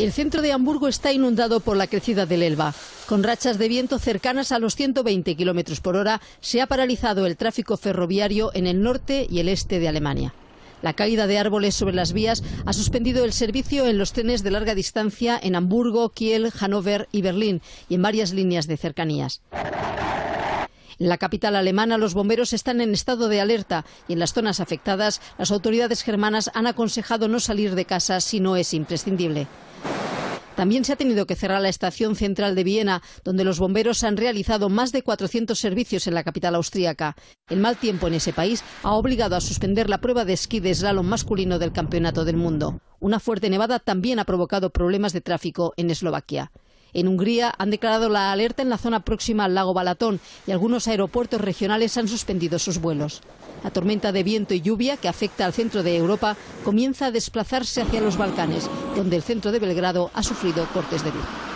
El centro de Hamburgo está inundado por la crecida del Elba. Con rachas de viento cercanas a los 120 kilómetros por hora, se ha paralizado el tráfico ferroviario en el norte y el este de Alemania. La caída de árboles sobre las vías ha suspendido el servicio en los trenes de larga distancia en Hamburgo, Kiel, Hannover y Berlín y en varias líneas de cercanías. En la capital alemana los bomberos están en estado de alerta y en las zonas afectadas las autoridades germanas han aconsejado no salir de casa si no es imprescindible. También se ha tenido que cerrar la estación central de Viena, donde los bomberos han realizado más de 400 servicios en la capital austríaca. El mal tiempo en ese país ha obligado a suspender la prueba de esquí de slalom masculino del Campeonato del Mundo. Una fuerte nevada también ha provocado problemas de tráfico en Eslovaquia. En Hungría han declarado la alerta en la zona próxima al lago Balatón y algunos aeropuertos regionales han suspendido sus vuelos. La tormenta de viento y lluvia que afecta al centro de Europa comienza a desplazarse hacia los Balcanes, donde el centro de Belgrado ha sufrido cortes de luz.